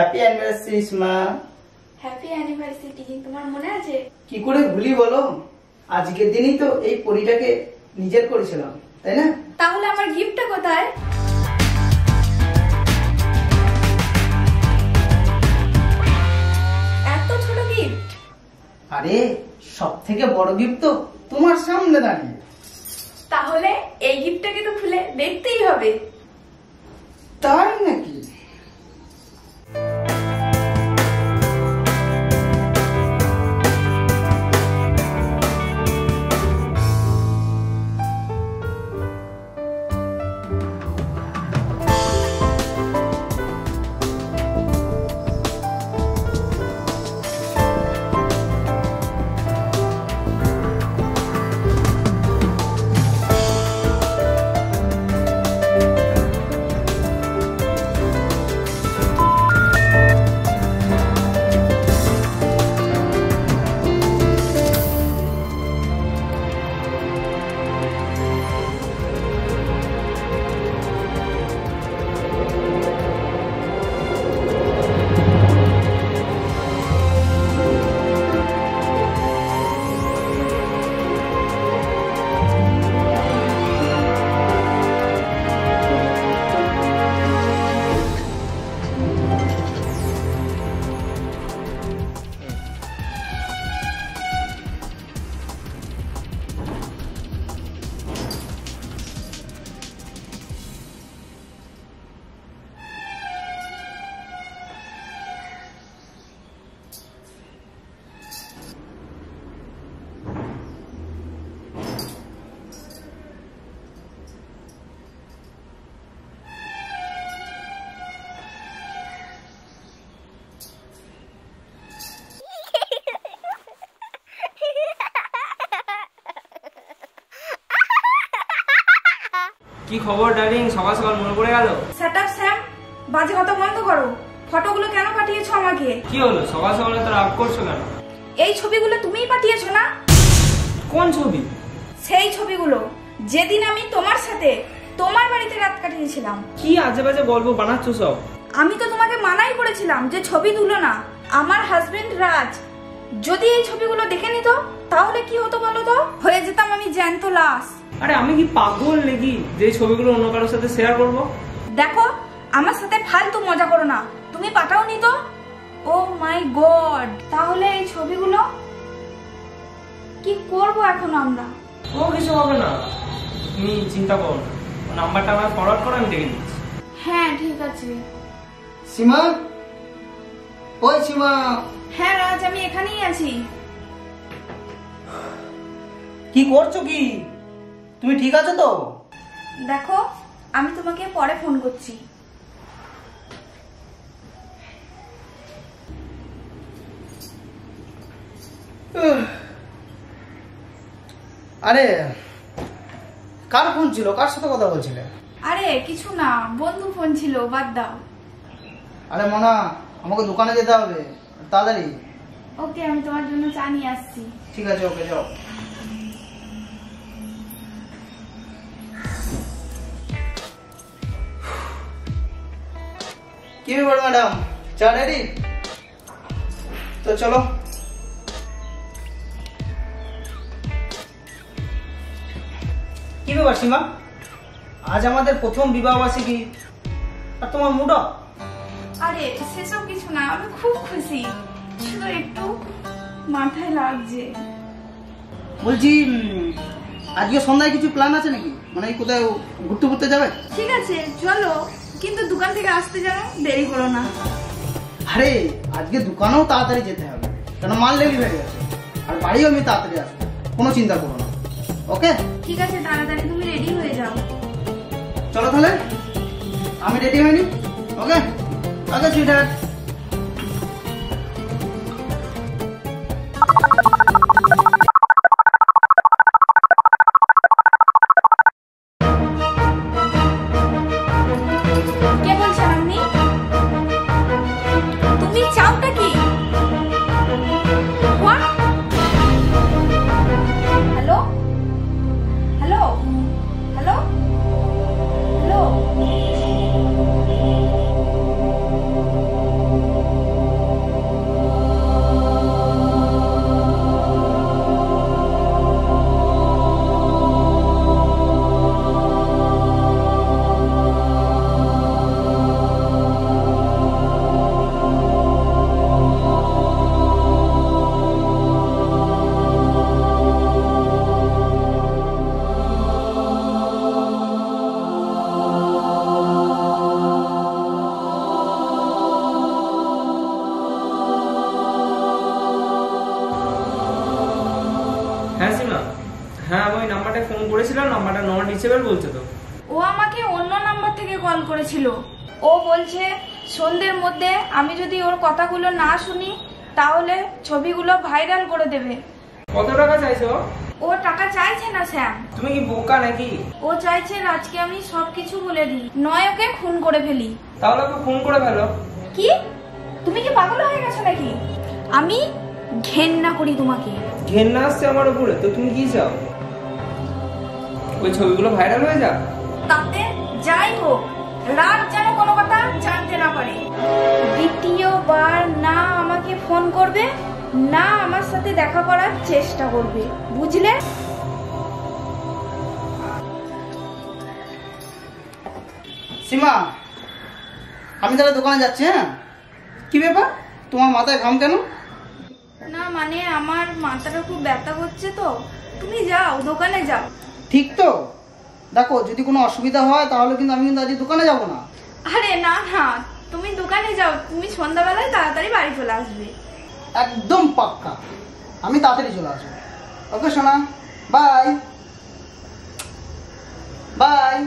আসছিস মা happy anniversary তোমার মনে আছে? কি করে ভুলি বলো? আজকের দিনই তো এই পরিটাকে নিজের করেছিলাম তাই না? তাহলে আমার গিফটটা কোথায়? এত ছোট গিফট আরে সব থেকে বড় গিফট তো তোমার সামনে দাঁড়িয়ে। তাহলে এই গিফটটাকে তো খুলে দেখতেই হবে। কি খবর ডার্লিং সকাল সকাল মনে পড়ে গেল? সেট আপ স্যাম বাজে কথা বন্ধ করো। ফটোগুলো কেন পাঠিয়েছো আমাকে? কি হলো? সকাল সকাল তো রাগ করছ কেন? এই ছবিগুলো তুমিই পাঠিয়েছো না? কোন ছবি? সেই ছবিগুলো। যেদিন আমি তোমার সাথে তোমার বাড়িতে রাত কাটিয়েছিলাম। কি আজে বাজে গল্প বানাচ্ছো সব? আমি তো তোমাকে মানাই করেছিলাম যে ছবি তুলো না। আমার হাজবেন্ড রাজ। যদি এই ছবিগুলো দেখে নিত তাহলে কি হতো বলো তো? হয়ে যেতাম আমি জ্যান্ত লাশ। আরে আমি কি পাগল নাকি? যে ছবিগুলো অন্য কারোর সাথে শেয়ার করব? দেখো আমার সাথে ফালতু মজা করো না। তুমি পাঠাও নি তো? ও মাই গড তাহলে এই ছবিগুলো কি করব এখন আমরা? ও কিছু হবে না। তুমি চিন্তা করো না। নাম্বারটা আমার ফরওয়ার্ড করো আমি দেখে নিচ্ছি। হ্যাঁ ঠিক আছে। সীমা? ওই সীমা। হ্যাঁ রাজ আমি এখানেই আছি। কি করছ কি? তুমি ঠিক আছো তো? দেখো আমি তোমাকে পরে ফোন করছি। আরে কার ফোন ছিল? কার সাথে কথা বলছিলে? আরে কিছু না বন্ধু ফোন ছিল বাদ দাও। আরে মনা আমাকে দোকানে যেতে হবে তাড়াতাড়ি। ওকে আমি তোমার জন্য চা নিয়ে আসছি। ঠিক আছে ওকে যাও। কি ব্যাপার ম্যাডাম? চা রেডি? তো চলো। কি ব্যাপার সীমা? আজ আমাদের প্রথম বিবাহবার্ষিকী। আর তোমার মুড আরে সেসব কিছু না আমি খুব খুশি। শুধু একটু মাথায় লাগছে। বলছি আজকে সন্ধ্যায় কিছু প্ল্যান আছে নাকি? মানে কোথায় ঘুরতে ঘুরতে যাবে? ঠিক আছে চলো। কিন্তু দোকান থেকে আসতে যেন দেরি করো না। আরে আজকে দোকানেও তাড়াতাড়ি যেতে হবে। কেন মাল ডেলিভারি আছে আর বাড়িও আমি তাড়াতাড়ি আসব। কোনো চিন্তা করো না। ওকে ঠিক আছে তাড়াতাড়ি তুমি রেডি হয়ে যাও। চলো তাহলে। আমি রেডি হয়নি। ওকে ওকে সুইটার নাম্বারটা ফোন করেছিলাম নাম্বারটা নট রিচেবল বলছে তো। ও আমাকে অন্য নাম্বার থেকে কল করেছিল। ও বলছে সন্ধ্যের মধ্যে আমি যদি ওর কথাগুলো না শুনি তাহলে ছবিগুলো ভাইরাল করে দেবে। কত টাকা চাইছো ও? টাকা চাইছে না স্যাম। তুমি কি বোকা নাকি? ও চাইছে আজকে আমি সবকিছু বলে দিই। নয় ওকে খুন করে ফেলি। তাহলে ওকে ফোন করে ফেলো। কি? তুমি কি পাগল হয়ে গেছো নাকি? আমি ঘেন্না করি তোমাকে। ঘেন্না আসছে আমার উপরে তো তুমি কি চাও? ওই ছবিগুলো ভাইরাল হয়ে যাক। তাতে যাই হোক রাত যেন কোনো কথা জানতে না পারে। দ্বিতীয়বার না আমাকে ফোন করবে না আমার সাথে দেখা করার চেষ্টা করবে। বুঝলে? সীমা আমি তাহলে দোকানে যাচ্ছি হ্যাঁ? কি ব্যাপার? তোমার মাথায় ঘাম কেন? না মানে আমার মাথাটা খুব ব্যথা করছে তো। তুমি যাও দোকানে যাও। ঠিক তো? দেখো যদি কোনো অসুবিধা হয় তাহলে কিন্তু আমি কিন্তু আজ দোকানে যাব না। আরে না না তুমি দোকানে যাও। তুমি সন্ধ্যাবেলায় তাড়াতাড়ি বাড়ি চলে আসবে। একদম পাক্কা। আমি তাড়াতাড়ি চলে আসব। ওকে সোনা। বাই। বাই।